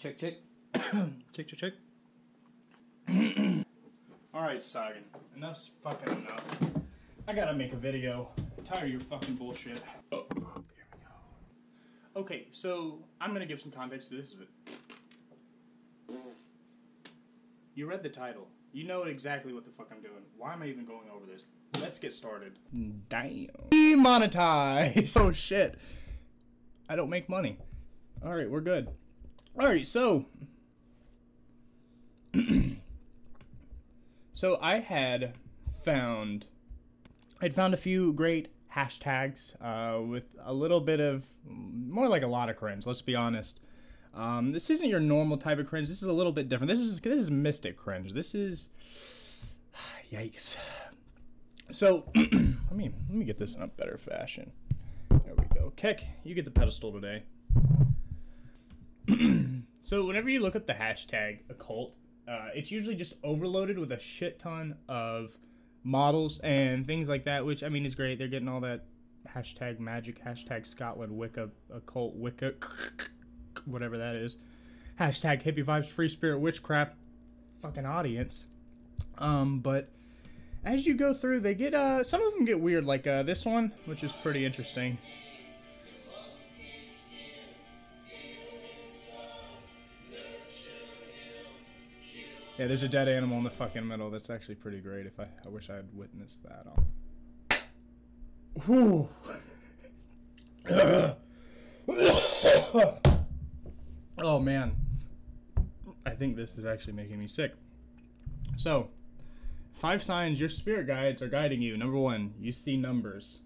Check, check. check, check, check. Alright, Sagan. Enough's fucking enough. I gotta make a video. I'm tired of your fucking bullshit. Here we go. Okay, so I'm gonna give some context to this. You read the title. You know exactly what the fuck I'm doing. Why am I even going over this? Let's get started. Damn. Demonetize! Oh shit. I don't make money. Alright, we're good. Alright, so. so I had found. I'd found a few great hashtags uh, with a little bit of. more like a lot of cringe, let's be honest. Um, this isn't your normal type of cringe. This is a little bit different. This is this is mystic cringe. This is yikes. So let me let me get this in a better fashion. There we go. Keck, you get the pedestal today. so whenever you look up the hashtag occult, uh, it's usually just overloaded with a shit ton of models and things like that. Which I mean is great. They're getting all that hashtag magic, hashtag Scotland Wicca occult Wicca whatever that is. Hashtag hippie vibes, free spirit, witchcraft, fucking audience. Um, but as you go through, they get uh, some of them get weird, like uh, this one, which is pretty interesting. Yeah, there's a dead animal in the fucking middle. That's actually pretty great. If I, I wish I had witnessed that. Whew. Oh man, I think this is actually making me sick. So, five signs your spirit guides are guiding you. Number one, you see numbers,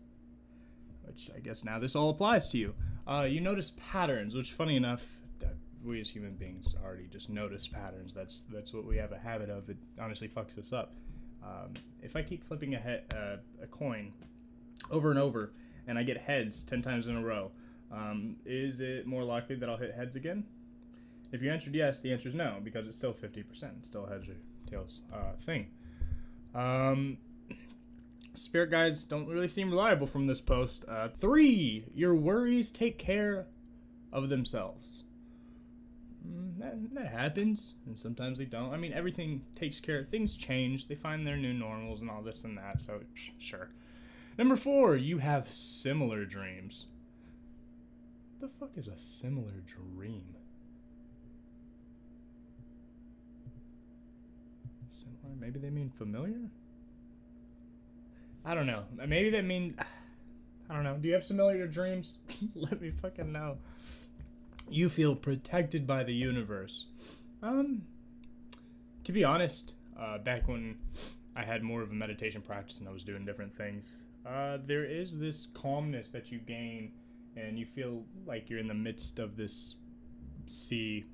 which I guess now this all applies to you. Uh, you notice patterns, which, funny enough, we as human beings already just notice patterns. That's that's what we have a habit of. It honestly fucks us up. Um, if I keep flipping a, he- uh, a coin over and over, and I get heads ten times in a row, um, is it more likely that I'll hit heads again? If you answered yes, the answer is no because it's still 50%, still heads or tails uh, thing. Um, spirit guides don't really seem reliable from this post. Uh, three, your worries take care of themselves. Mm, that, that happens, and sometimes they don't. I mean, everything takes care. Of things change. They find their new normals and all this and that. So sure. Number four, you have similar dreams. What the fuck is a similar dream? Similar? Maybe they mean familiar? I don't know. Maybe they mean. I don't know. Do you have similar dreams? Let me fucking know. You feel protected by the universe. Um, to be honest, uh, back when I had more of a meditation practice and I was doing different things, uh, there is this calmness that you gain, and you feel like you're in the midst of this sea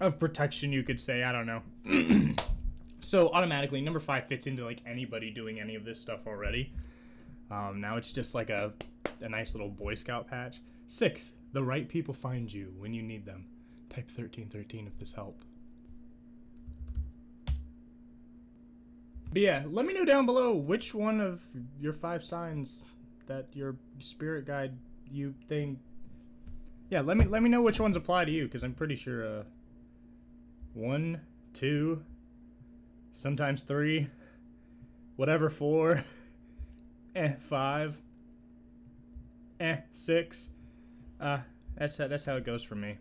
of protection, you could say. I don't know. So automatically, number five fits into like anybody doing any of this stuff already. Um, now it's just like a, a nice little Boy Scout patch. Six, the right people find you when you need them. Type 1313 if this helped. But yeah, let me know down below which one of your five signs that your spirit guide you think. Yeah, let me let me know which ones apply to you because I'm pretty sure. Uh, one, two, sometimes three, whatever, four, eh, five, eh, six. Uh, that's how, that's how it goes for me.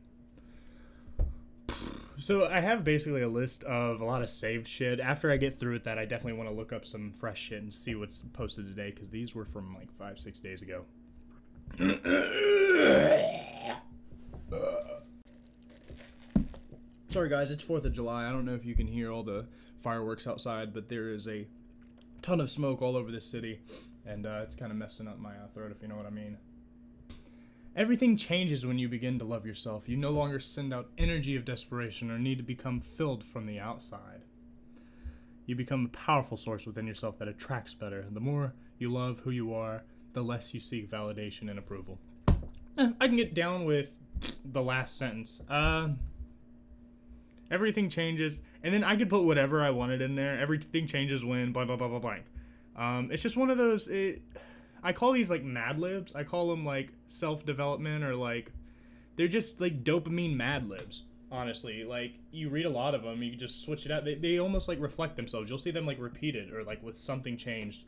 So I have basically a list of a lot of saved shit. After I get through with that, I definitely want to look up some fresh shit and see what's posted today because these were from like five, six days ago. Sorry guys, it's 4th of July. I don't know if you can hear all the fireworks outside, but there is a ton of smoke all over this city, and uh, it's kind of messing up my uh, throat, if you know what I mean. Everything changes when you begin to love yourself. You no longer send out energy of desperation or need to become filled from the outside. You become a powerful source within yourself that attracts better. The more you love who you are, the less you seek validation and approval. Eh, I can get down with the last sentence. Uh, everything changes, and then I could put whatever I wanted in there. Everything changes when blah blah blah blah blank. Um, it's just one of those. It, I call these like Mad Libs. I call them like self development or like they're just like dopamine Mad Libs. honestly. Like you read a lot of them, you just switch it out. They, they almost like reflect themselves. You'll see them like repeated or like with something changed.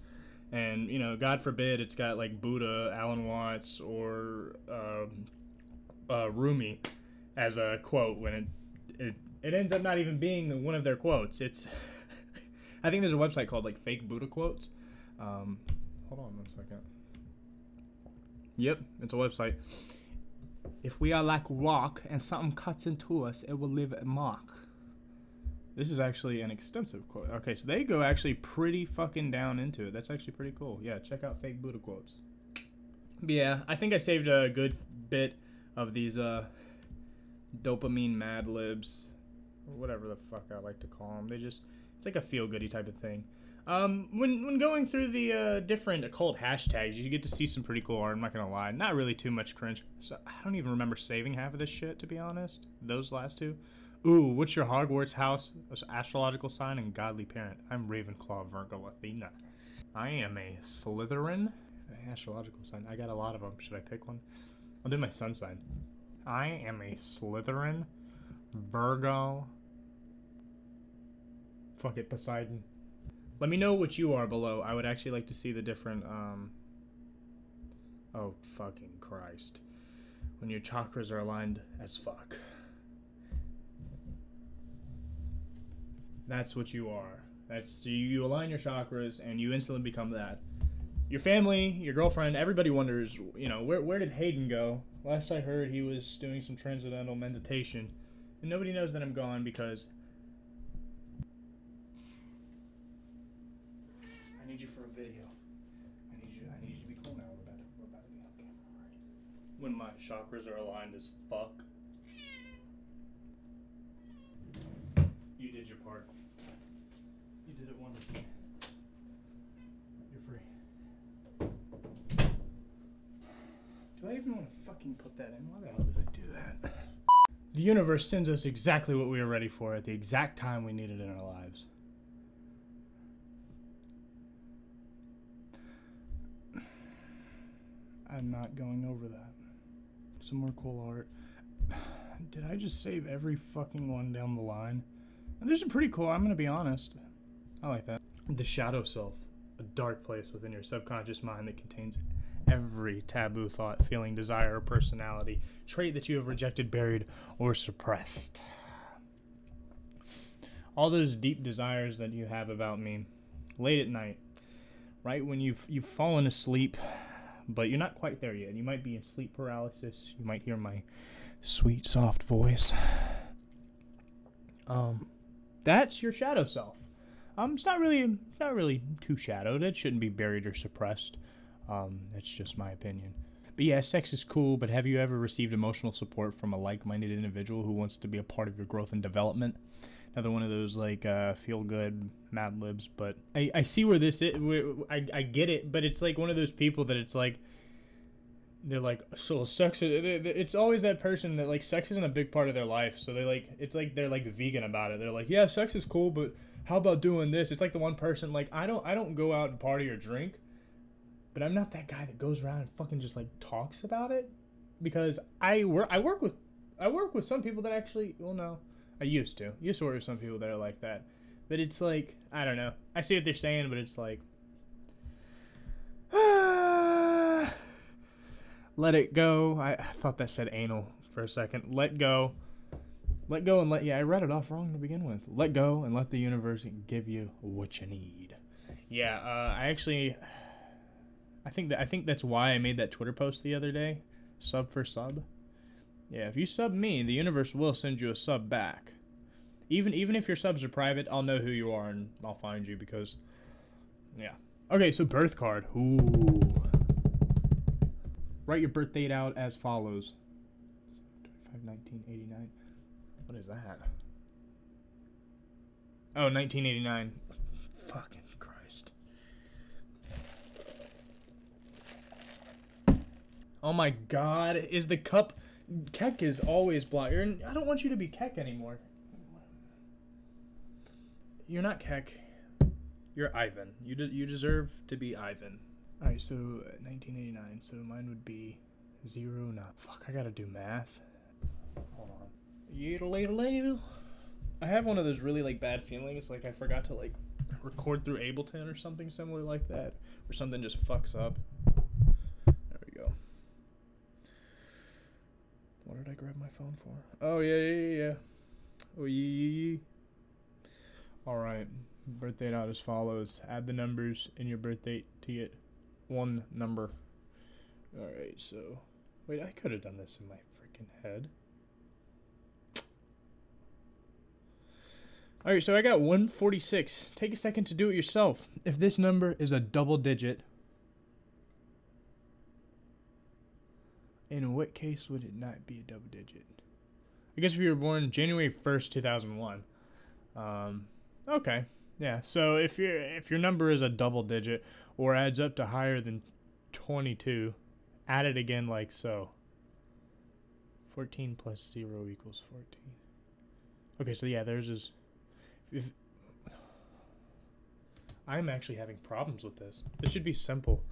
And you know, God forbid, it's got like Buddha, Alan Watts, or um, uh, Rumi as a quote when it, it it ends up not even being one of their quotes. It's I think there's a website called like Fake Buddha Quotes. Um, hold on one second. Yep, it's a website. If we are like rock and something cuts into us, it will leave a mark. This is actually an extensive quote. Okay, so they go actually pretty fucking down into it. That's actually pretty cool. Yeah, check out fake Buddha quotes. But yeah, I think I saved a good bit of these uh, dopamine mad libs, or whatever the fuck I like to call them. They just, it's like a feel goody type of thing. Um, when when going through the uh, different occult hashtags, you get to see some pretty cool art. I'm not gonna lie, not really too much cringe. So I don't even remember saving half of this shit to be honest. Those last two. Ooh, what's your Hogwarts house? Astrological sign and godly parent. I'm Ravenclaw, Virgo, Athena. I am a Slytherin. Astrological sign. I got a lot of them. Should I pick one? I'll do my sun sign. I am a Slytherin, Virgo. Fuck it, Poseidon. Let me know what you are below. I would actually like to see the different, um... Oh, fucking Christ. When your chakras are aligned as fuck. That's what you are. That's you, you align your chakras and you instantly become that. Your family, your girlfriend, everybody wonders, you know, where where did Hayden go? Last I heard, he was doing some transcendental meditation, and nobody knows that I'm gone because I need you for a video. I need you. I need you to be cool now. We're about to, we're about to be on camera. Already. When my chakras are aligned as fuck. You did your part. You did it wonderfully. You're free. Do I even want to fucking put that in? Why the hell did I do that? The universe sends us exactly what we were ready for at the exact time we need it in our lives. I'm not going over that. Some more cool art. Did I just save every fucking one down the line? And these are pretty cool, I'm gonna be honest. I like that. The shadow self, a dark place within your subconscious mind that contains every taboo thought, feeling, desire, or personality, trait that you have rejected, buried, or suppressed. All those deep desires that you have about me, late at night, right when you've you've fallen asleep, but you're not quite there yet. You might be in sleep paralysis. You might hear my sweet, soft voice. Um, that's your shadow self. Um, it's not really, it's not really too shadowed. It shouldn't be buried or suppressed. Um, that's just my opinion. But yeah, sex is cool. But have you ever received emotional support from a like-minded individual who wants to be a part of your growth and development? Another one of those like uh, feel-good Mad Libs. But I, I see where this is. I I get it. But it's like one of those people that it's like they're like so sex it's always that person that like sex isn't a big part of their life so they like it's like they're like vegan about it they're like yeah sex is cool but how about doing this it's like the one person like i don't i don't go out and party or drink but i'm not that guy that goes around and fucking just like talks about it because i work i work with i work with some people that actually well no i used to used to work with some people that are like that but it's like i don't know i see what they're saying but it's like let it go. I, I thought that said anal for a second. Let go. Let go and let yeah, I read it off wrong to begin with. Let go and let the universe give you what you need. Yeah, uh, I actually I think that I think that's why I made that Twitter post the other day. Sub for sub. Yeah, if you sub me, the universe will send you a sub back. Even even if your subs are private, I'll know who you are and I'll find you because yeah. Okay, so birth card. Ooh. Write your birth date out as follows. 1989. What is that? Oh, 1989. Fucking Christ. Oh my god, is the cup... Keck is always blocked. You're, I don't want you to be Keck anymore. You're not Keck. You're Ivan. You, de you deserve to be Ivan. Alright, so 1989. So mine would be zero. Not fuck. I gotta do math. Hold on. I have one of those really like bad feelings, like I forgot to like record through Ableton or something similar like that, or something just fucks up. There we go. What did I grab my phone for? Oh yeah, yeah, yeah, yeah. Oh yeah, yeah. All right. Birthday out as follows. Add the numbers in your birthday to get one number. All right. So, wait, I could have done this in my freaking head. All right, so I got 146. Take a second to do it yourself. If this number is a double digit, in what case would it not be a double digit? I guess if you were born January 1st, 2001. Um, okay. Yeah. So if your if your number is a double digit or adds up to higher than 22, add it again like so. 14 plus 0 equals 14. Okay, so yeah, there's is if I'm actually having problems with this. This should be simple.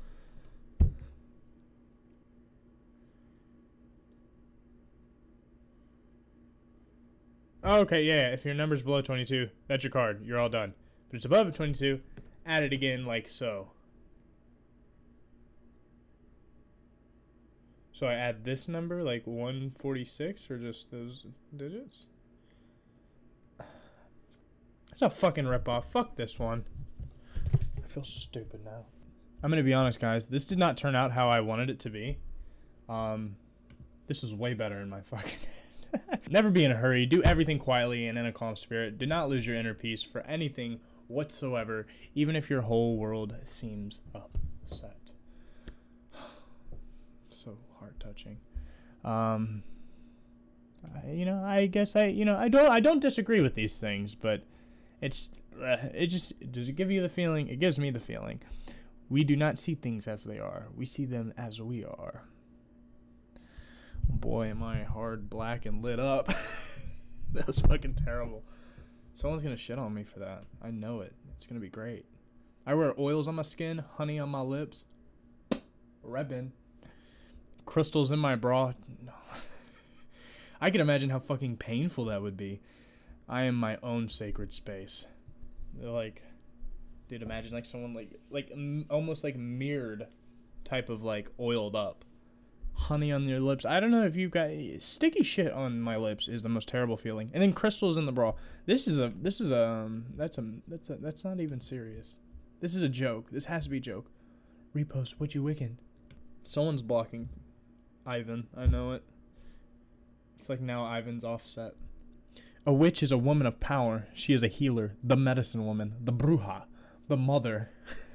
Oh, okay, yeah, if your number's below 22, that's your card. You're all done. But it's above 22, add it again like so. So I add this number, like 146, or just those digits? It's a fucking ripoff. Fuck this one. I feel so stupid now. I'm gonna be honest, guys. This did not turn out how I wanted it to be. Um, this was way better in my fucking Never be in a hurry. Do everything quietly and in a calm spirit. Do not lose your inner peace for anything whatsoever, even if your whole world seems upset. so heart touching. Um, you know, I guess I, you know, I don't, I don't disagree with these things, but it's, uh, it just does it give you the feeling? It gives me the feeling. We do not see things as they are. We see them as we are boy, am I hard, black, and lit up. that was fucking terrible. Someone's gonna shit on me for that. I know it. It's gonna be great. I wear oils on my skin, honey on my lips, reppin', crystals in my bra. No. I can imagine how fucking painful that would be. I am my own sacred space. Like, dude, imagine like someone like like almost like mirrored type of like oiled up honey on your lips. I don't know if you've got sticky shit on my lips is the most terrible feeling. And then crystals in the bra. This is a this is a um, that's a that's a that's not even serious. This is a joke. This has to be a joke. Repost what you wicked. Someone's blocking Ivan. I know it. It's like now Ivan's offset. A witch is a woman of power. She is a healer, the medicine woman, the bruja, the mother.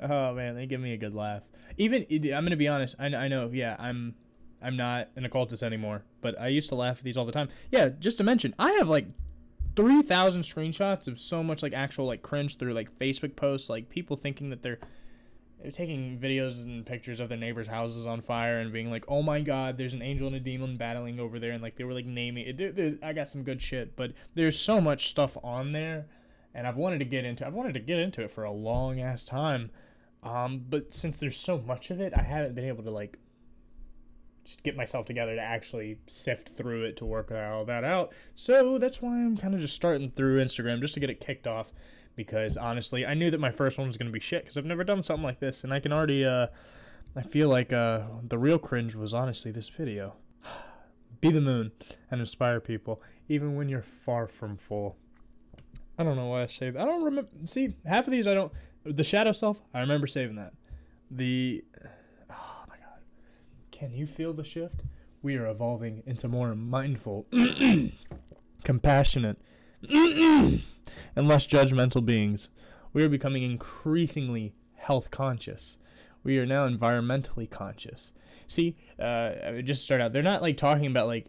Oh man, they give me a good laugh. Even I'm gonna be honest. I, I know. Yeah, I'm I'm not an occultist anymore, but I used to laugh at these all the time. Yeah, just to mention, I have like three thousand screenshots of so much like actual like cringe through like Facebook posts, like people thinking that they're taking videos and pictures of their neighbors' houses on fire and being like, "Oh my God, there's an angel and a demon battling over there," and like they were like naming it. They're, they're, I got some good shit, but there's so much stuff on there, and I've wanted to get into. I've wanted to get into it for a long ass time um, but since there's so much of it, I haven't been able to like just get myself together to actually sift through it to work all that out. So that's why I'm kind of just starting through Instagram just to get it kicked off. Because honestly, I knew that my first one was gonna be shit because I've never done something like this, and I can already uh, I feel like uh, the real cringe was honestly this video. Be the moon and inspire people, even when you're far from full. I don't know why I saved. I don't remember. See, half of these I don't. The shadow self, I remember saving that. The oh my god, can you feel the shift? We are evolving into more mindful, compassionate, and less judgmental beings. We are becoming increasingly health conscious. We are now environmentally conscious. See, uh, just start out. They're not like talking about like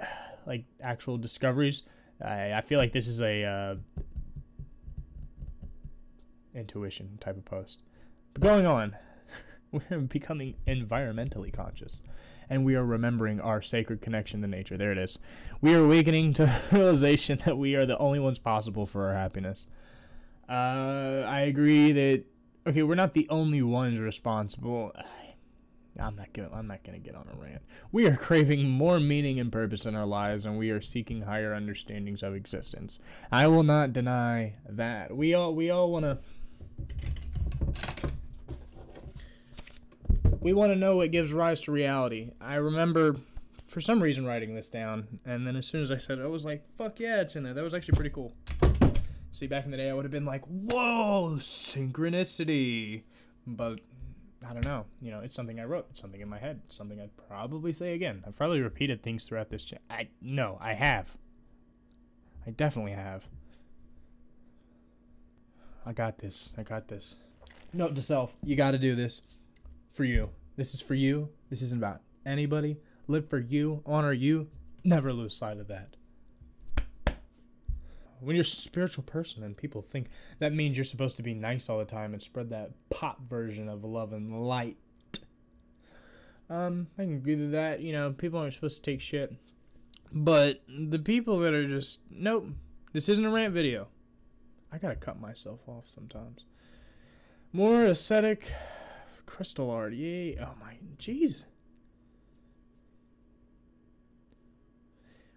like actual discoveries. I, I feel like this is a uh, intuition type of post. But going on, we're becoming environmentally conscious and we are remembering our sacred connection to nature. There it is. We are awakening to realization that we are the only ones possible for our happiness. Uh, I agree that okay, we're not the only ones responsible. I'm not gonna I'm not gonna get on a rant. We are craving more meaning and purpose in our lives and we are seeking higher understandings of existence. I will not deny that. We all we all wanna we want to know what gives rise to reality. I remember for some reason writing this down, and then as soon as I said it, I was like, fuck yeah, it's in there. That was actually pretty cool. See, back in the day, I would have been like, whoa, synchronicity. But I don't know. You know, it's something I wrote. It's something in my head. It's something I'd probably say again. I've probably repeated things throughout this. Ch- I no, I have. I definitely have. I got this. I got this. Note to self: You got to do this for you. This is for you. This isn't about anybody. Live for you. Honor you. Never lose sight of that when you're a spiritual person and people think that means you're supposed to be nice all the time and spread that pop version of love and light. Um, I can agree with that. You know, people aren't supposed to take shit. But the people that are just, nope, this isn't a rant video. I gotta cut myself off sometimes. More ascetic crystal art. Yay. Oh my, jeez.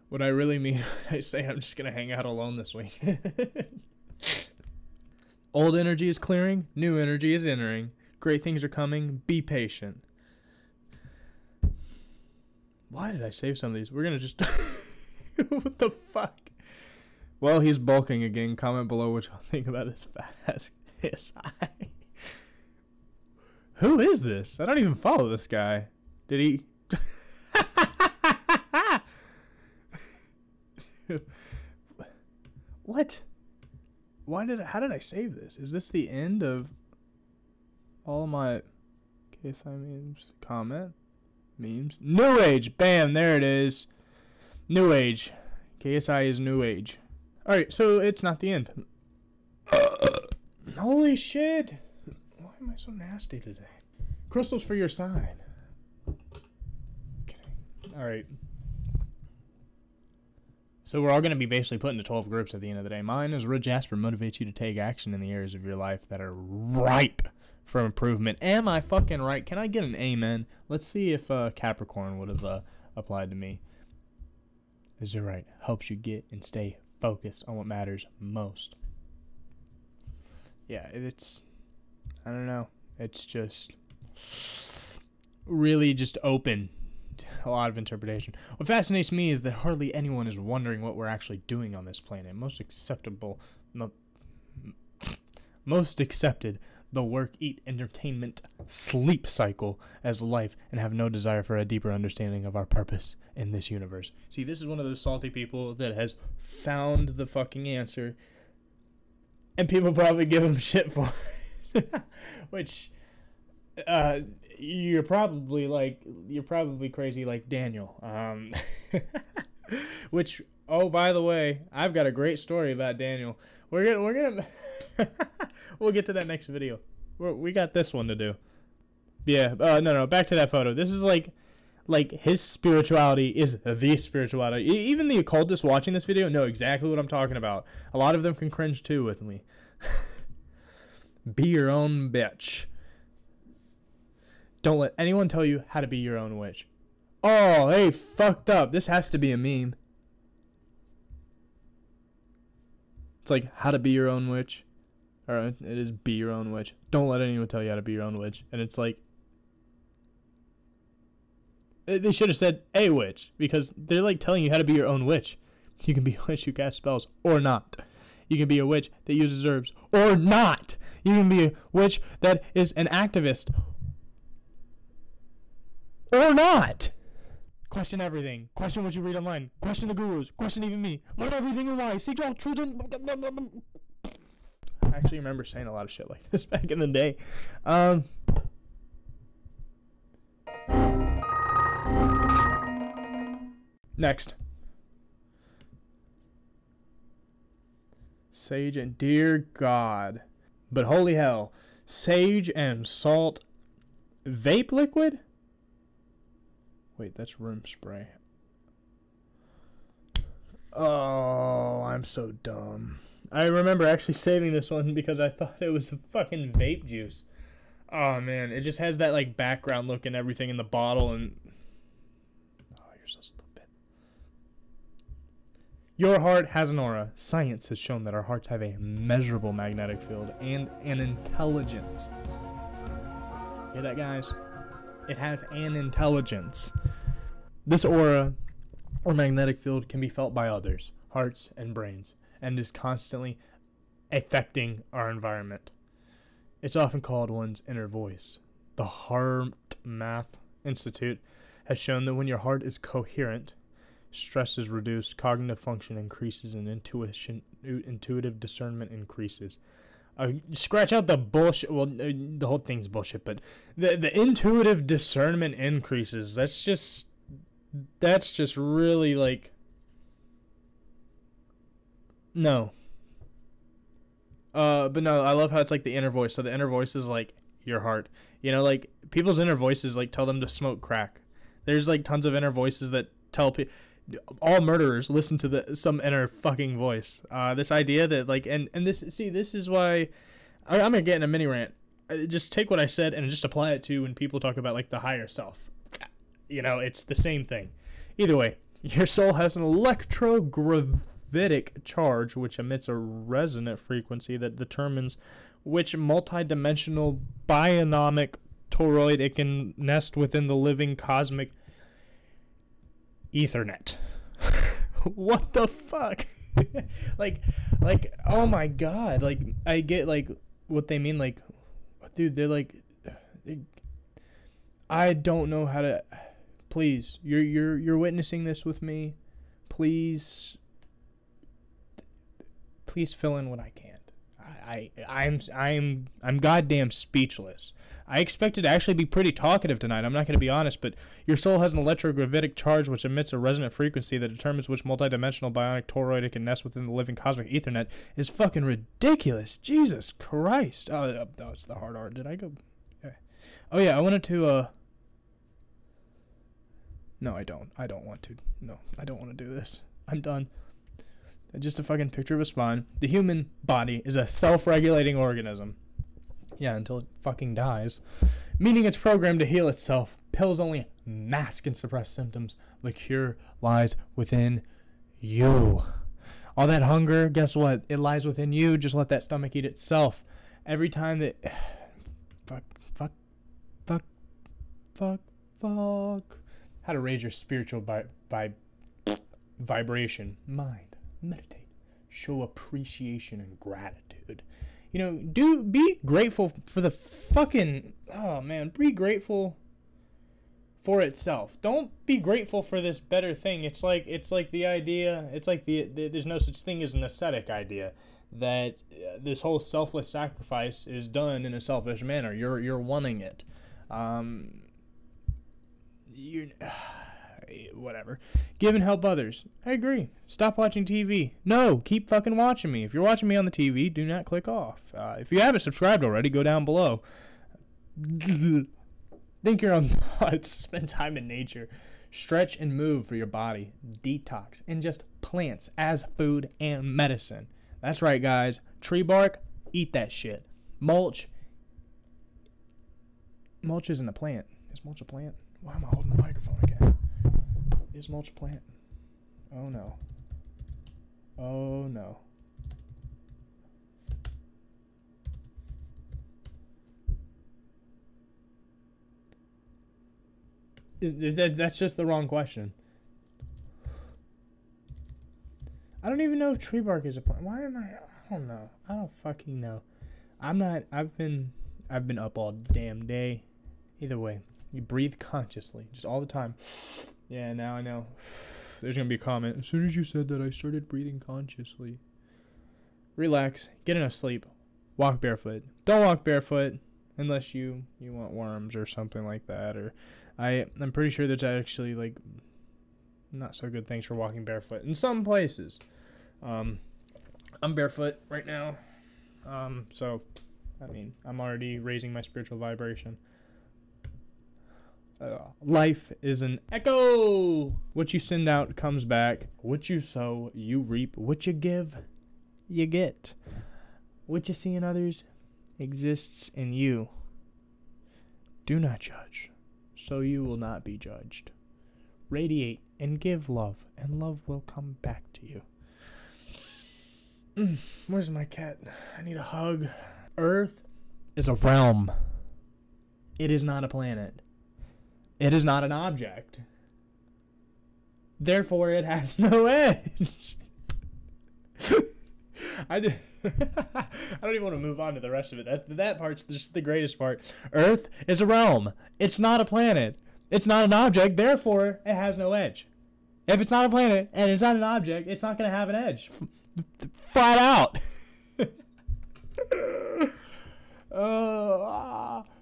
What I really mean when I say I'm just gonna hang out alone this week. Old energy is clearing, new energy is entering. Great things are coming. Be patient. Why did I save some of these? We're gonna just. what the fuck? Well, he's bulking again. Comment below what y'all think about this fat ass KSI. Who is this? I don't even follow this guy. Did he? what? Why did I, how did I save this? Is this the end of all my KSI memes? Comment memes. New Age. Bam. There it is. New Age. KSI is New Age. All right. So it's not the end. Holy shit. Why am I so nasty today? Crystals for your sign. Okay. All right. So we're all going to be basically put into 12 groups at the end of the day. Mine is Red Jasper motivates you to take action in the areas of your life that are ripe for improvement. Am I fucking right? Can I get an amen? Let's see if uh, Capricorn would have uh, applied to me. Is it right? Helps you get and stay focused on what matters most. Yeah, it's. I don't know. It's just really just open a lot of interpretation. What fascinates me is that hardly anyone is wondering what we're actually doing on this planet. Most acceptable, mo- most accepted the work, eat, entertainment, sleep cycle as life and have no desire for a deeper understanding of our purpose in this universe. See, this is one of those salty people that has found the fucking answer and people probably give him shit for it. Which uh you're probably like you're probably crazy like Daniel. Um, which oh by the way, I've got a great story about Daniel. We're gonna we're gonna we'll get to that next video. We're, we got this one to do. Yeah. Uh, no no back to that photo. This is like like his spirituality is the spirituality. Even the occultists watching this video know exactly what I'm talking about. A lot of them can cringe too with me. Be your own bitch. Don't let anyone tell you how to be your own witch. Oh, hey, fucked up. This has to be a meme. It's like how to be your own witch. Or it is be your own witch. Don't let anyone tell you how to be your own witch. And it's like eh, they should have said a witch because they're like telling you how to be your own witch. You can be a witch who casts spells or not. You can be a witch that uses herbs or not. You can be a witch that is an activist or not. Question everything. Question what you read online. Question the gurus. Question even me. Learn everything and why. Seek out truth and. I actually remember saying a lot of shit like this back in the day. Um. Next. Sage and dear God. But holy hell. Sage and salt vape liquid? Wait, that's room spray. Oh, I'm so dumb. I remember actually saving this one because I thought it was a fucking vape juice. Oh man, it just has that like background look and everything in the bottle and Oh, you're so stupid. Your heart has an aura. Science has shown that our hearts have a measurable magnetic field and an intelligence. Hear that, guys? It has an intelligence. This aura or magnetic field can be felt by others, hearts and brains, and is constantly affecting our environment. It's often called one's inner voice. The Heart Math Institute has shown that when your heart is coherent, stress is reduced, cognitive function increases, and intuition, intuitive discernment increases. Uh, scratch out the bullshit. Well, uh, the whole thing's bullshit, but the the intuitive discernment increases. That's just that's just really like no. Uh, but no, I love how it's like the inner voice. So the inner voice is like your heart. You know, like people's inner voices like tell them to smoke crack. There's like tons of inner voices that tell people. All murderers listen to the some inner fucking voice. Uh, this idea that like and and this see this is why I, I'm gonna get in a mini rant. Uh, just take what I said and just apply it to when people talk about like the higher self. You know, it's the same thing. Either way, your soul has an electrogravitic charge which emits a resonant frequency that determines which multidimensional bionomic toroid it can nest within the living cosmic Ethernet. what the fuck? like like oh my god, like I get like what they mean like dude, they're like they, I don't know how to please you're you're you're witnessing this with me. Please please fill in what i can't. I, I i'm i'm i'm goddamn speechless. I expected to actually be pretty talkative tonight i'm not going to be honest but your soul has an electrogravitic charge which emits a resonant frequency that determines which multidimensional bionic toroid it can nest within the living cosmic ethernet. Is fucking ridiculous. Jesus christ. Oh, it's the hard art did i go? Oh yeah i wanted to uh no, I don't. I don't want to. No, I don't want to do this. I'm done. Just a fucking picture of a spine. The human body is a self regulating organism. Yeah, until it fucking dies. Meaning it's programmed to heal itself. Pills only mask and suppress symptoms. The cure lies within you. All that hunger, guess what? It lies within you. Just let that stomach eat itself. Every time that. Fuck, fuck, fuck, fuck, fuck how to raise your spiritual vi- vi- vibration, mind, meditate, show appreciation and gratitude. You know, do be grateful for the fucking oh man, be grateful for itself. Don't be grateful for this better thing. It's like it's like the idea. It's like the, the there's no such thing as an ascetic idea that uh, this whole selfless sacrifice is done in a selfish manner. You're you're wanting it. Um, you whatever. Give and help others. I agree. Stop watching TV. No, keep fucking watching me. If you're watching me on the TV, do not click off. Uh, if you haven't subscribed already, go down below. Think your own thoughts. Spend time in nature. Stretch and move for your body. Detox. And just plants as food and medicine. That's right, guys. Tree bark, eat that shit. Mulch. Mulch isn't a plant. Is mulch a plant? Why am I holding the microphone again? Is mulch a plant? Oh no. Oh no. That's just the wrong question. I don't even know if tree bark is a plant. Why am I? I don't know. I don't fucking know. I'm not. I've been. I've been up all damn day. Either way, you breathe consciously, just all the time. Yeah, now I know. There's gonna be a comment. As soon as you said that, I started breathing consciously. Relax, get enough sleep, walk barefoot. Don't walk barefoot unless you you want worms or something like that. Or I I'm pretty sure there's actually like not so good things for walking barefoot in some places. Um, I'm barefoot right now, um, so I mean I'm already raising my spiritual vibration. Uh, life is an echo. What you send out comes back. What you sow, you reap. What you give, you get. What you see in others exists in you. Do not judge, so you will not be judged. Radiate and give love, and love will come back to you. Mm, where's my cat? I need a hug. Earth is a realm. It is not a planet. It is not an object. Therefore, it has no edge. I, do, I don't even want to move on to the rest of it. That, that part's just the greatest part. Earth is a realm. It's not a planet. It's not an object. Therefore, it has no edge. If it's not a planet and it's not an object, it's not going to have an edge. Flat out. uh,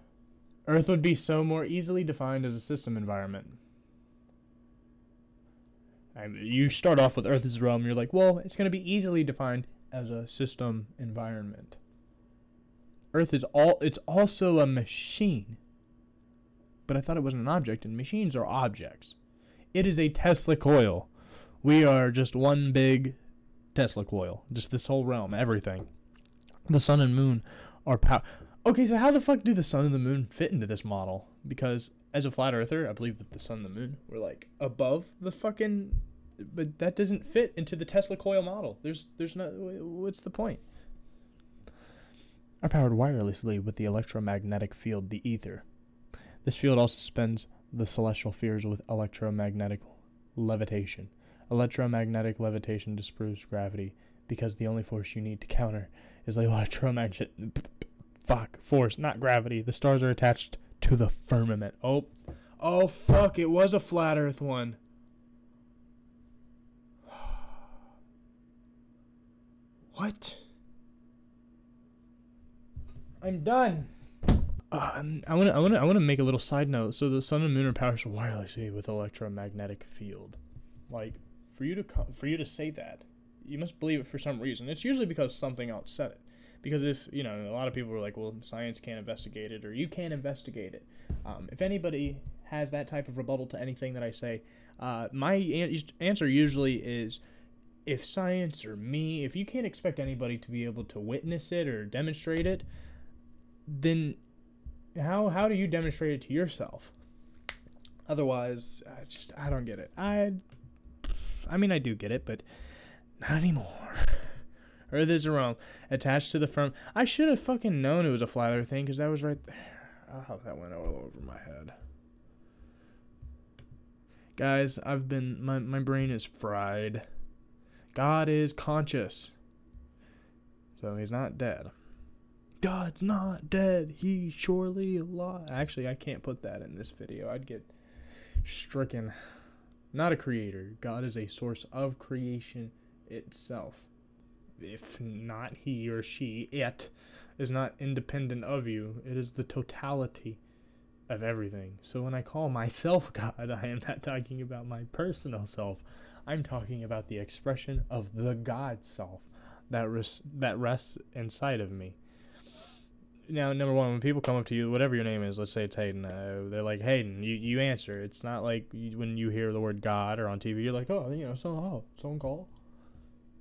Earth would be so more easily defined as a system environment. I mean, you start off with Earth as a realm, you're like, well, it's going to be easily defined as a system environment. Earth is all it's also a machine. But I thought it wasn't an object, and machines are objects. It is a Tesla coil. We are just one big Tesla coil. Just this whole realm, everything. The sun and moon are power. Okay, so how the fuck do the sun and the moon fit into this model? Because as a flat earther, I believe that the sun and the moon were like above the fucking but that doesn't fit into the Tesla coil model. There's there's no what's the point? Are powered wirelessly with the electromagnetic field, the ether. This field also suspends the celestial spheres with electromagnetic levitation. Electromagnetic levitation disproves gravity because the only force you need to counter is the electromagnetic fuck force, not gravity. The stars are attached to the firmament. Oh, oh fuck! It was a flat Earth one. What? I'm done. Uh, I want to. I want to. I want to make a little side note. So the sun and moon are powered wirelessly with electromagnetic field. Like for you to for you to say that, you must believe it for some reason. It's usually because something else said it. Because if you know, a lot of people are like, "Well, science can't investigate it," or "You can't investigate it." Um, if anybody has that type of rebuttal to anything that I say, uh, my an- answer usually is if science or me, if you can't expect anybody to be able to witness it or demonstrate it, then how how do you demonstrate it to yourself? Otherwise, I just I don't get it. I I mean I do get it, but not anymore. Earth is wrong. Attached to the firm. I should have fucking known it was a flat Earth thing because that was right there. Oh, that went all over my head. Guys, I've been my my brain is fried. God is conscious. So he's not dead. God's not dead. He's surely alive. Actually, I can't put that in this video. I'd get stricken. Not a creator. God is a source of creation itself. If not he or she, it is not independent of you. It is the totality of everything. So when I call myself God, I am not talking about my personal self. I'm talking about the expression of the God self that res- that rests inside of me. Now, number one, when people come up to you, whatever your name is, let's say it's Hayden, uh, they're like, Hayden, you, you answer. It's not like you, when you hear the word God or on TV, you're like, oh, you know, so, oh, someone call.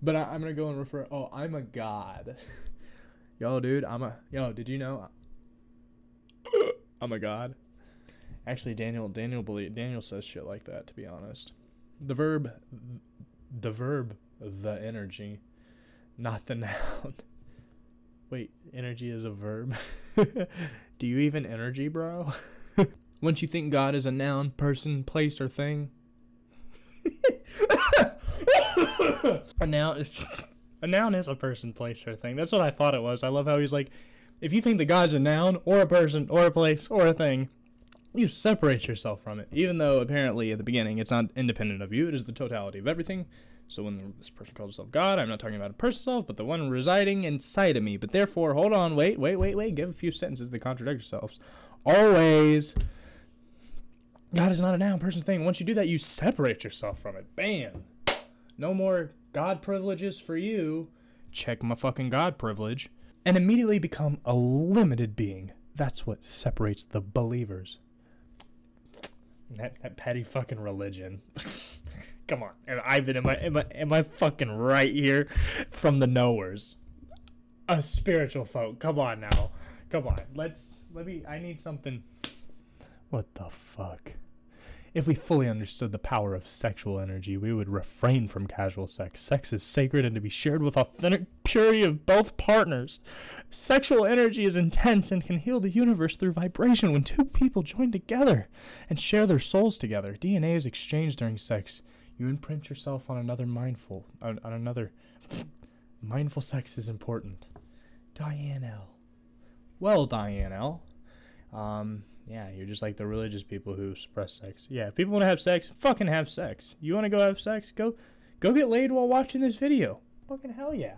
But I, am to go and refer, oh, I'm a God. yo, dude, I'm a, yo, did you know? I'm a god. Actually, Daniel Daniel believe, Daniel says shit like that. To be honest, the verb, the verb, the energy, not the noun. Wait, energy is a verb. Do you even energy, bro? Once you think God is a noun, person, place, or thing, a noun is a noun is a person, place, or thing. That's what I thought it was. I love how he's like, if you think that God's a noun or a person or a place or a thing, you separate yourself from it. Even though apparently at the beginning it's not independent of you, it is the totality of everything. So when this person calls himself God, I'm not talking about a person self, but the one residing inside of me. But therefore, hold on, wait, wait, wait, wait. Give a few sentences that contradict yourselves. Always, God is not a noun, person, thing. Once you do that, you separate yourself from it. Bam. No more God privileges for you. Check my fucking God privilege and immediately become a limited being. That's what separates the believers. That, that petty fucking religion. Come on, am I, am I am I fucking right here from the knowers? A spiritual folk. Come on now, come on. Let's let me. I need something. What the fuck? If we fully understood the power of sexual energy, we would refrain from casual sex. Sex is sacred and to be shared with authentic purity of both partners. Sexual energy is intense and can heal the universe through vibration when two people join together and share their souls together. DNA is exchanged during sex. You imprint yourself on another mindful, on, on another. Mindful sex is important. Diane L. Well, Diane L. Um, yeah, you're just like the religious people who suppress sex. Yeah, if people want to have sex, fucking have sex. You want to go have sex? Go, go get laid while watching this video. Fucking hell yeah.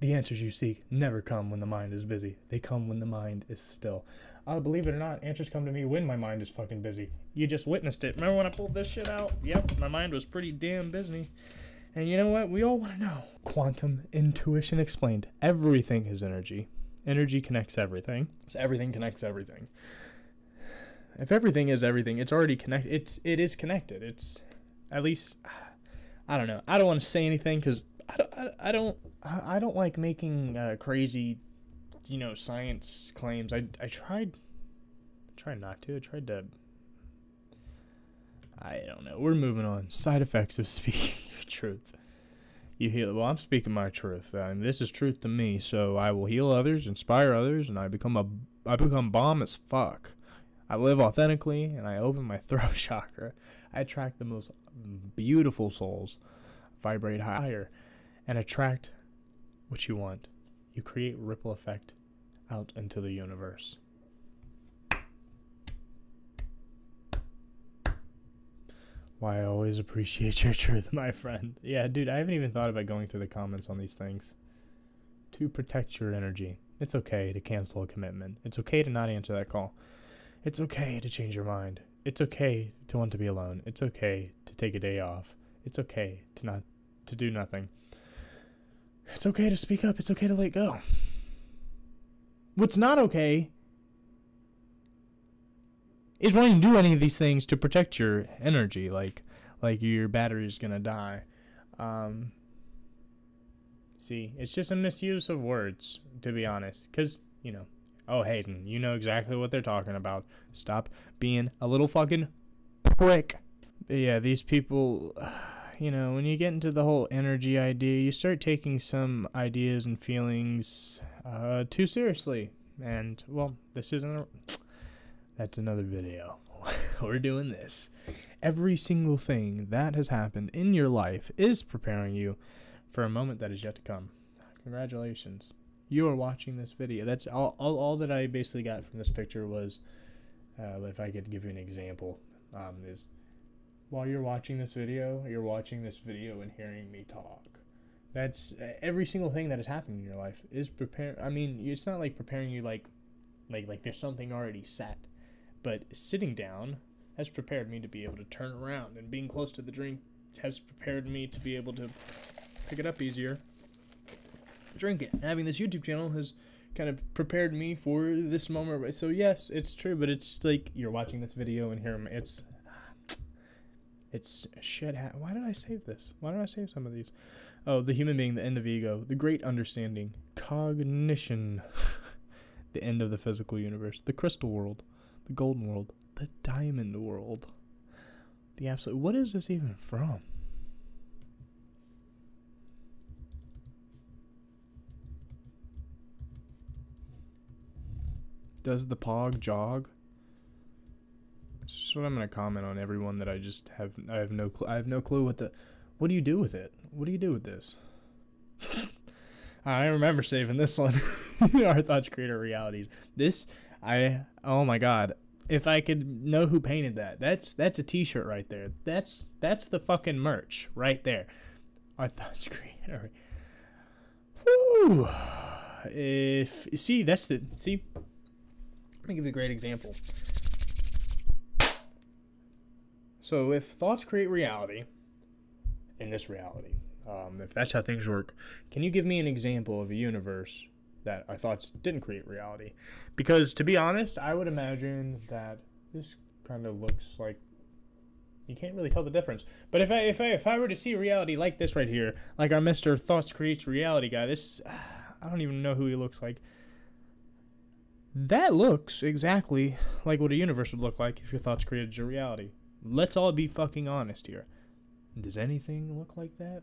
The answers you seek never come when the mind is busy. They come when the mind is still. Uh, believe it or not, answers come to me when my mind is fucking busy. You just witnessed it. Remember when I pulled this shit out? Yep, my mind was pretty damn busy. And you know what? We all want to know. Quantum intuition explained. Everything is energy. Energy connects everything. So everything connects everything. If everything is everything, it's already connected. It's it is connected. It's at least I don't know. I don't want to say anything because I don't, I, I don't I don't like making uh, crazy, you know, science claims. I I tried, tried not to. I tried to. I don't know. We're moving on. Side effects of speaking your truth you heal. Well, I'm speaking my truth. Uh, and this is truth to me. So I will heal others, inspire others, and I become a I become bomb as fuck. I live authentically, and I open my throat chakra. I attract the most beautiful souls, vibrate higher, and attract what you want. You create ripple effect out into the universe. Why I always appreciate your truth, my friend. Yeah, dude, I haven't even thought about going through the comments on these things. To protect your energy. It's okay to cancel a commitment. It's okay to not answer that call. It's okay to change your mind. It's okay to want to be alone. It's okay to take a day off. It's okay to not to do nothing. It's okay to speak up. It's okay to let go. What's not okay is wanting to do any of these things to protect your energy, like like your battery's gonna die. Um, see, it's just a misuse of words, to be honest. Cause you know, oh Hayden, you know exactly what they're talking about. Stop being a little fucking prick. But yeah, these people. You know, when you get into the whole energy idea, you start taking some ideas and feelings uh, too seriously. And, well, this isn't a that's another video. We're doing this. Every single thing that has happened in your life is preparing you for a moment that is yet to come. Congratulations. You are watching this video. That's all, all, all that I basically got from this picture was, uh, if I could give you an example, um, is while you're watching this video, you're watching this video and hearing me talk. That's uh, every single thing that has happened in your life is prepare. I mean, it's not like preparing you like, like like there's something already set but sitting down has prepared me to be able to turn around, and being close to the drink has prepared me to be able to pick it up easier, drink it. Having this YouTube channel has kind of prepared me for this moment. So yes, it's true, but it's like you're watching this video and here it's it's shit. Why did I save this? Why did I save some of these? Oh, the human being, the end of ego, the great understanding, cognition, the end of the physical universe, the crystal world the golden world, the diamond world, the absolute. What is this even from? Does the pog jog? This is what I'm gonna comment on everyone that I just have. I have no. Cl- I have no clue what to. What do you do with it? What do you do with this? I remember saving this one. Our thoughts create our realities. This I oh my god. If I could know who painted that, that's that's a T-shirt right there. That's that's the fucking merch right there. Our thoughts create our. Whew. If see, that's the see. Let me give you a great example. So if thoughts create reality, in this reality, um, if that's how things work, can you give me an example of a universe that our thoughts didn't create reality. Because to be honest, I would imagine that this kind of looks like you can't really tell the difference. But if I if I if I were to see reality like this right here, like our Mister Thoughts Creates Reality guy, this I don't even know who he looks like. That looks exactly like what a universe would look like if your thoughts created your reality. Let's all be fucking honest here. Does anything look like that?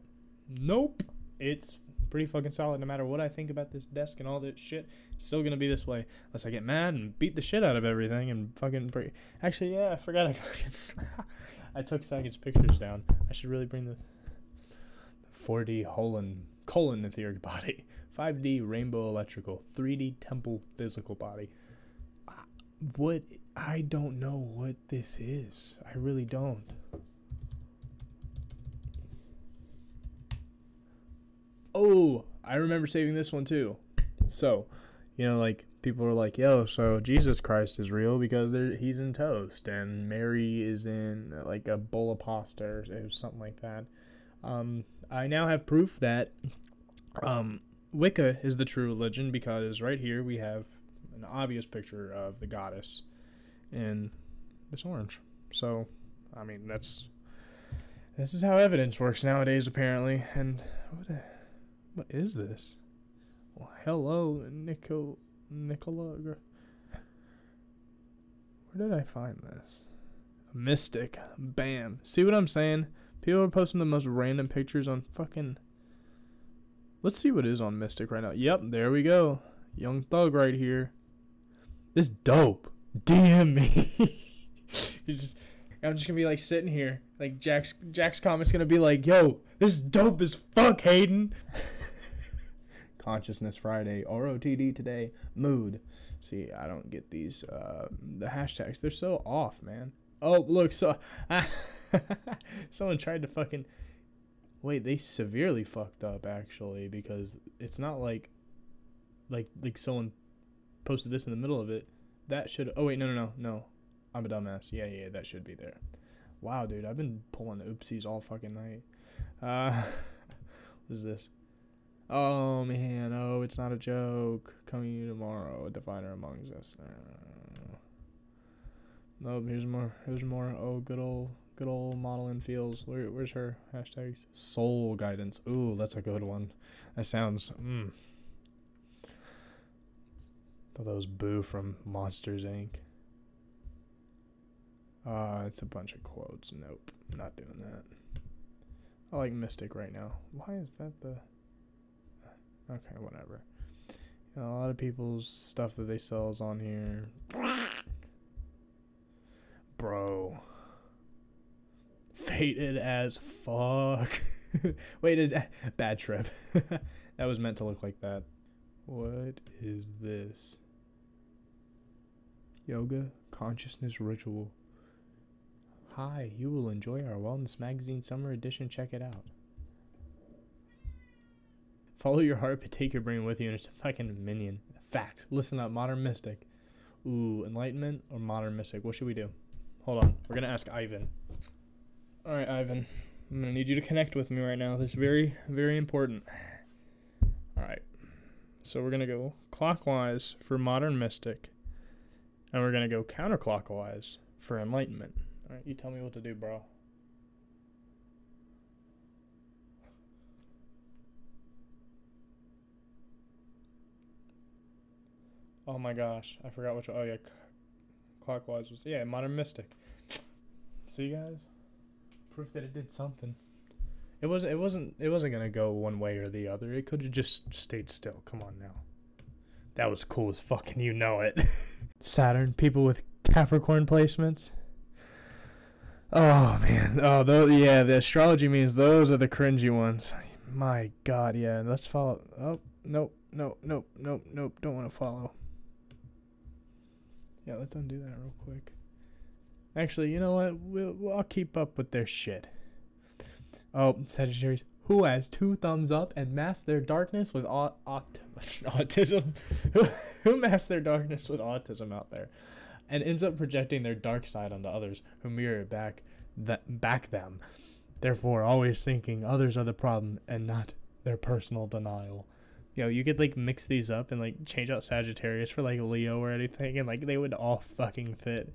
Nope. It's pretty fucking solid no matter what I think about this desk and all this shit. It's still gonna be this way. Unless I get mad and beat the shit out of everything and fucking break. Actually, yeah, I forgot I fucking. I took Saget's pictures down. I should really bring the 4D Holon colon etheric body, 5D rainbow electrical, 3D temple physical body. What I don't know what this is. I really don't. Oh, I remember saving this one too. So, you know, like people are like, "Yo, so Jesus Christ is real because he's in toast, and Mary is in like a bowl of pasta or something like that." Um, I now have proof that um, Wicca is the true religion because right here we have an obvious picture of the goddess in this orange. So, I mean, that's this is how evidence works nowadays, apparently. And what? A, what is this? Well, hello, Nico, Nicola. Where did I find this? Mystic. Bam. See what I'm saying? People are posting the most random pictures on fucking. Let's see what is on Mystic right now. Yep, there we go. Young Thug right here. This dope. Damn me. just, I'm just gonna be like sitting here, like Jack's Jack's comment's gonna be like, "Yo, this dope as fuck, Hayden." Consciousness Friday, ROTD today, mood. See, I don't get these uh, the hashtags. They're so off, man. Oh, look, so someone tried to fucking wait. They severely fucked up actually because it's not like like like someone posted this in the middle of it. That should. Oh wait, no, no, no, no. I'm a dumbass. Yeah, yeah, that should be there. Wow, dude, I've been pulling oopsies all fucking night. Uh, what is this? Oh man, oh, it's not a joke. Coming tomorrow, a diviner among us. Uh, nope, here's more. Here's more. Oh, good old, good old modeling feels. Where, where's her hashtags? Soul guidance. Ooh, that's a good one. That sounds. Mm. Thought that was Boo from Monsters Inc. Uh, it's a bunch of quotes. Nope, not doing that. I like Mystic right now. Why is that the? Okay, whatever. You know, a lot of people's stuff that they sell is on here. Bro. Faded as fuck. Wait, bad trip. that was meant to look like that. What is this? Yoga Consciousness Ritual. Hi, you will enjoy our Wellness Magazine Summer Edition. Check it out. Follow your heart, but take your brain with you, and it's a fucking minion. Facts. Listen up, Modern Mystic. Ooh, Enlightenment or Modern Mystic? What should we do? Hold on. We're going to ask Ivan. All right, Ivan. I'm to need you to connect with me right now. This is very, very important. All right. So we're going to go clockwise for Modern Mystic, and we're going to go counterclockwise for Enlightenment. All right, you tell me what to do, bro. Oh my gosh, I forgot which. Oh yeah, clockwise was yeah. Modern Mystic. See guys, proof that it did something. It was it wasn't it wasn't gonna go one way or the other. It could have just stayed still. Come on now. That was cool as fucking you know it. Saturn, people with Capricorn placements. Oh man. Oh, those, yeah. The astrology means those are the cringy ones. My God, yeah. Let's follow. Oh, nope, nope, nope, nope, nope. Don't want to follow. Yeah, let's undo that real quick. Actually, you know what? We'll, we'll, I'll keep up with their shit. Oh, Sagittarius. Who has two thumbs up and masks their darkness with aut- aut- autism? who, masks their darkness with autism out there? And ends up projecting their dark side onto others who mirror back that back them. Therefore, always thinking others are the problem and not their personal denial yo, you could like mix these up and like change out Sagittarius for like Leo or anything, and like they would all fucking fit.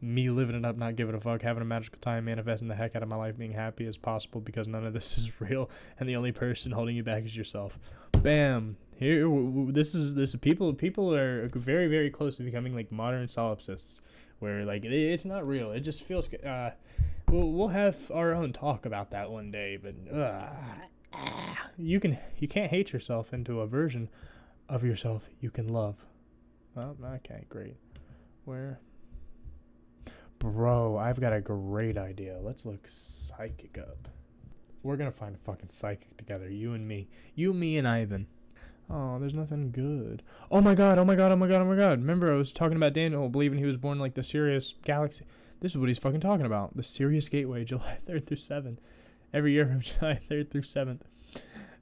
Me living it up, not giving a fuck, having a magical time, manifesting the heck out of my life, being happy as possible because none of this is real, and the only person holding you back is yourself. Bam. Here, this is this people. People are very, very close to becoming like modern solipsists, where like it, it's not real. It just feels. Uh, we'll we'll have our own talk about that one day. But uh, you can you can't hate yourself into a version of yourself you can love. Oh, okay, great. Where? Bro, I've got a great idea. Let's look psychic up. We're gonna find a fucking psychic together, you and me. You, me, and Ivan. Oh, there's nothing good. Oh my god, oh my god, oh my god, oh my god. Remember, I was talking about Daniel believing he was born like the Sirius galaxy. This is what he's fucking talking about. The Sirius Gateway, July 3rd through 7th. Every year from July 3rd through 7th.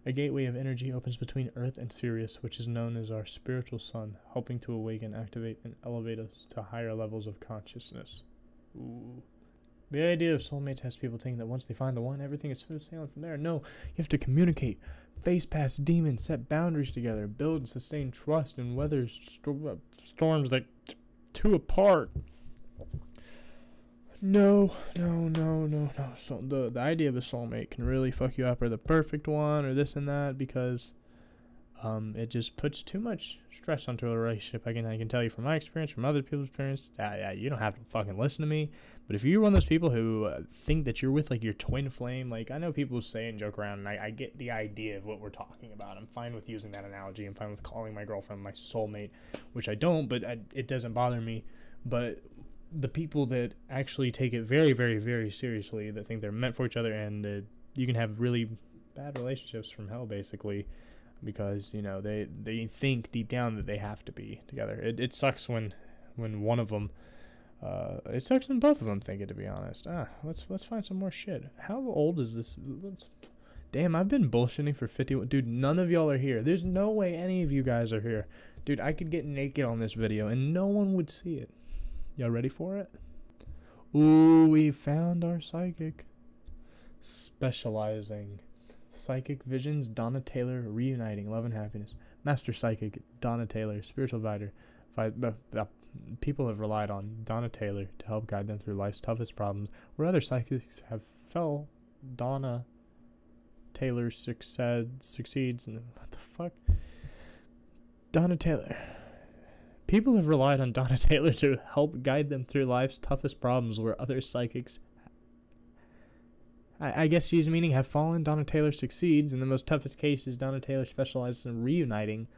A gateway of energy opens between Earth and Sirius, which is known as our spiritual sun, helping to awaken, activate, and elevate us to higher levels of consciousness. Ooh. The idea of soulmates has people think that once they find the one, everything is smooth sailing from there. No, you have to communicate, face past demons, set boundaries together, build and sustain trust, and weather sto- storms that two apart. No, no, no, no, no. So the the idea of a soulmate can really fuck you up, or the perfect one, or this and that, because um, it just puts too much stress onto a relationship. I can I can tell you from my experience, from other people's experience. Uh, yeah, you don't have to fucking listen to me, but if you're one of those people who uh, think that you're with like your twin flame, like I know people say and joke around, and I, I get the idea of what we're talking about. I'm fine with using that analogy. I'm fine with calling my girlfriend my soulmate, which I don't, but I, it doesn't bother me. But the people that actually take it very, very, very seriously, that think they're meant for each other, and you can have really bad relationships from hell, basically, because you know they they think deep down that they have to be together. It it sucks when when one of them. Uh, it sucks when both of them think it. To be honest, ah, let's let's find some more shit. How old is this? Damn, I've been bullshitting for 50. Dude, none of y'all are here. There's no way any of you guys are here. Dude, I could get naked on this video and no one would see it. Y'all ready for it? Ooh, we found our psychic. Specializing. Psychic Visions, Donna Taylor, Reuniting, Love and Happiness. Master Psychic, Donna Taylor, Spiritual Advisor. People have relied on Donna Taylor to help guide them through life's toughest problems, where other psychics have fell. Donna Taylor succeed, succeeds. And what the fuck? Donna Taylor. People have relied on Donna Taylor to help guide them through life's toughest problems where other psychics. I, guess she's meaning have fallen. Donna Taylor succeeds. In the most toughest cases, Donna Taylor specializes in reuniting.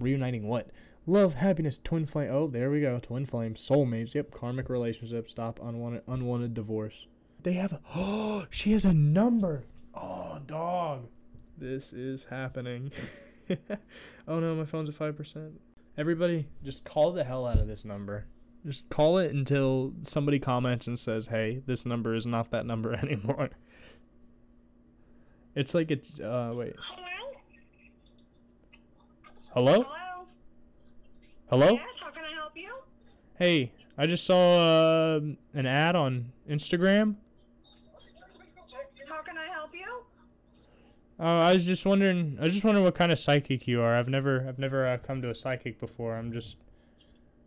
Reuniting what? Love, happiness, twin flame. Oh, there we go. Twin flames, soulmates. Yep, karmic relationships. Stop unwanted, unwanted divorce. They have. A, oh, she has a number. Oh, dog. This is happening. oh no, my phone's at five percent. Everybody, just call the hell out of this number. Just call it until somebody comments and says, "Hey, this number is not that number anymore." It's like it's uh wait. Hello? Hello? Hello? Yes, how can I help you? Hey, I just saw uh, an ad on Instagram. How can I help you? Uh, I was just wondering. I was just wondering what kind of psychic you are. I've never, I've never uh, come to a psychic before. I'm just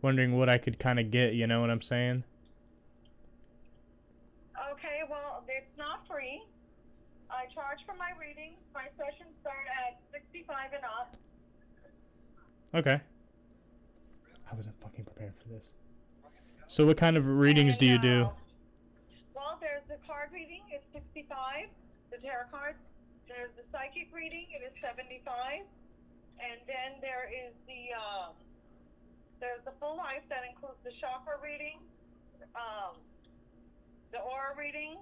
wondering what I could kind of get. You know what I'm saying? Okay, well, it's not free. I charge for my readings. My sessions start at 65 and up. Okay. I wasn't fucking prepared for this. So, what kind of readings do you And, do? uh, Well, there's the card reading, it's 65. The tarot cards. There's the psychic reading, it is 75. And then there is the, um, there's the full life that includes the chakra reading, um, the aura reading.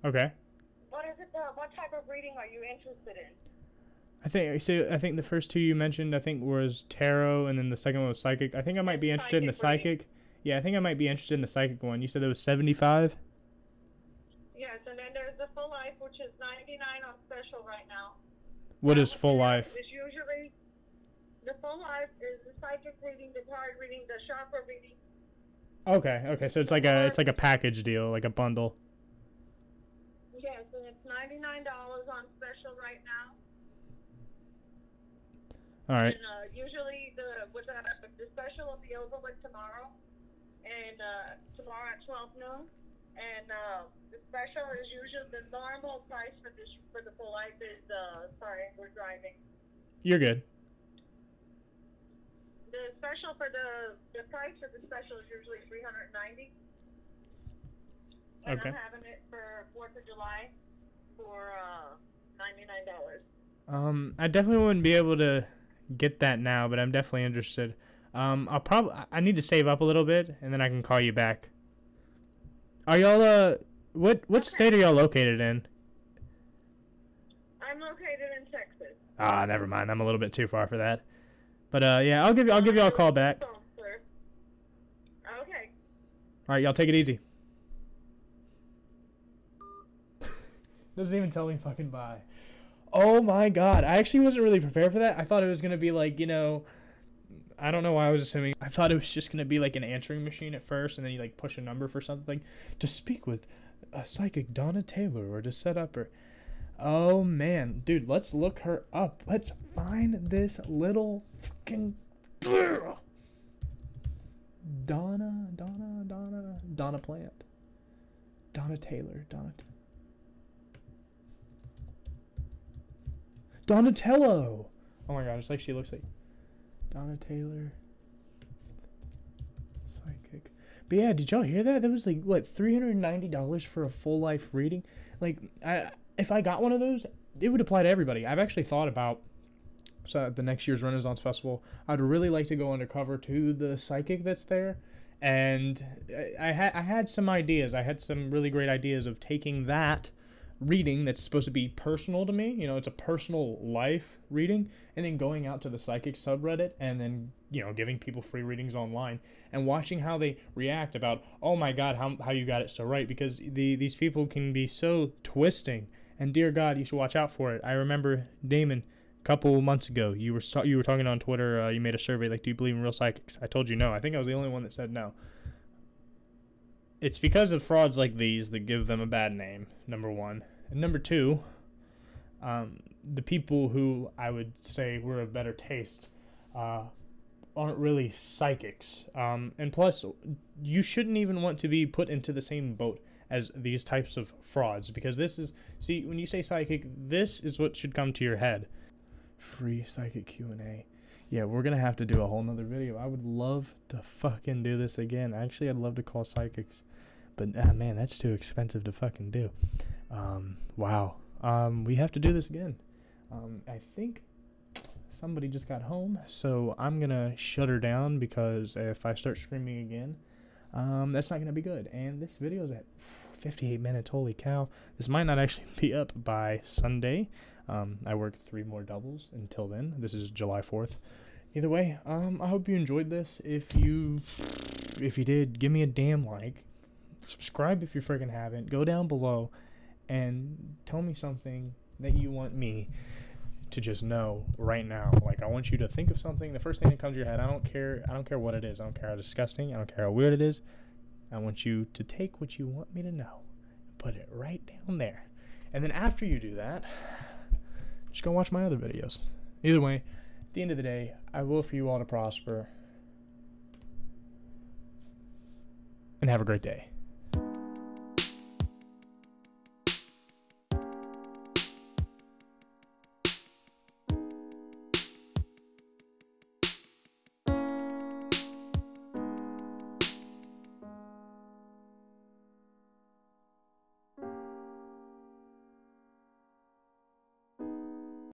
Okay. What is it? Uh, what type of reading are you interested in? I think so. I think the first two you mentioned, I think was tarot, and then the second one was psychic. I think I might be interested in the Psychic reading. psychic. Yeah, I think I might be interested in the psychic one. You said it was seventy-five. Yes, and then there's the full life, which is 99 on special right now. What is full life? Is usually the full life is the psychic reading, the card reading, the chakra reading. Okay, okay. So it's like a it's like a package deal, like a bundle. Yes, and it's $99 on special right now. All right. And uh, usually the with the, the special will be over with tomorrow, and uh, tomorrow at 12 noon. And uh, the special is usually the normal price for this for the full life is uh, sorry, we're driving. You're good. The special for the the price for the special is usually three hundred ninety. And Okay. I'm having it for Fourth of July for uh, ninety nine dollars. Um, I definitely wouldn't be able to get that now, but I'm definitely interested. Um, I'll probably I need to save up a little bit, and then I can call you back. Are y'all uh what what Okay. state are y'all located in? I'm located in Texas. Ah, never mind. I'm a little bit too far for that. But uh, yeah, I'll give you I'll give y'all a call back. Okay. All right, y'all take it easy. Doesn't even tell me fucking bye. Oh my god, I actually wasn't really prepared for that. I thought it was gonna be like you know, I don't know why I was assuming. I thought it was just gonna be like an answering machine at first, and then you like push a number for something to speak with a psychic Donna Taylor or to set up her. Oh man, dude, let's look her up. Let's find this little fucking girl. Donna, Donna, Donna, Donna Plant. Donna Taylor, Donna. Donatello. Oh my god, it's like she looks like Donna Taylor. Psychic. But yeah, did y'all hear that? That was like what three hundred and ninety dollars for a full life reading. Like, I if I got one of those, it would apply to everybody. I've actually thought about so at the next year's Renaissance Festival, I'd really like to go undercover to the psychic that's there. And I, I had I had some ideas. I had some really great ideas of taking that reading that's supposed to be personal to me. You know, it's a personal life reading, and then going out to the psychic subreddit and then you know giving people free readings online and watching how they react about oh my god how, how you got it so right because the these people can be so twisting. And dear god you should watch out for it. I remember damon a couple months ago you were you were talking on twitter uh, you made a survey like do you believe in real psychics? I told you no. I think i was the only one that said no it's because of frauds like these that give them a bad name number one. And number two um, the people who i would say were of better taste uh, aren't really psychics. Um, and plus you shouldn't even want to be put into the same boat as these types of frauds because this is see when you say psychic this is what should come to your head. Free psychic q&a yeah we're gonna have to do a whole nother video. I would love to fucking do this again. Actually i'd love to call psychics but ah, man that's too expensive to fucking do. Um, wow. Um, we have to do this again. Um, i think somebody just got home so i'm gonna shut her down because if i start screaming again um, that's not gonna be good. And this video is at 58 minutes. Holy cow. This might not actually be up by sunday um, I work three more doubles until then. This is July 4th. Either way, um, I hope you enjoyed this. If you, if you did, give me a damn like. Subscribe if you freaking haven't. Go down below, and tell me something that you want me to just know right now. Like I want you to think of something. The first thing that comes to your head. I don't care. I don't care what it is. I don't care how disgusting. I don't care how weird it is. I want you to take what you want me to know, and put it right down there, and then after you do that just go watch my other videos. Either way, at the end of the day, I will for you all to prosper and have a great day.